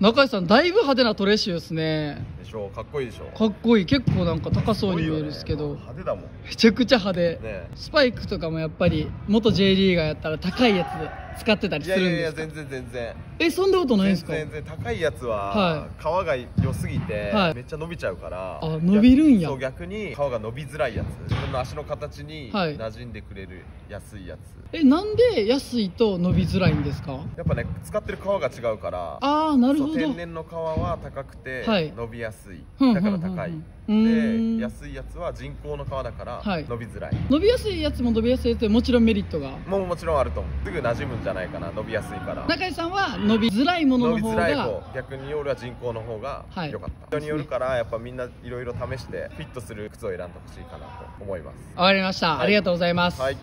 中井さんだいぶ派手なトレシューですね。でしょかっこいいでしょかっこいい。結構なんか高そうに見えるんですけど、派手だもん。めちゃくちゃ派手、ねスパイクとかもやっぱり元 J リーガーやったら高いやつ使ってたりいするんやいやいやですか全然全然。えそんなことないんですか？全然高いやつは、は皮が良すぎて、はい。めっちゃ伸びちゃうからあ伸びるんや。そう逆に皮が伸びづらいやつ。自分の足の形にはい。馴染んでくれる安いやつ、えなんで安いと伸びづらいんですか？やっぱね使ってる皮が違うからああなるほど。天然の皮は高くてはい。伸びやすい、ふんだから高い、ふんふん。ふんうーんで安いやつは人工の皮だからはい。伸びづらい、伸びやすいやつも伸びやすいやつでもちろんメリットが。もうもちろんあると思う。すぐ馴染むんじゃないかな。伸びやすいから。中井さんは伸びづらいもの伸びづの方がらい方逆に俺は人工の方がはい。良かった、人によるからやっぱみんないろいろ試してフィットする靴を選んでほしいかなと思います。わかりました、はい。ありがとうございます、はい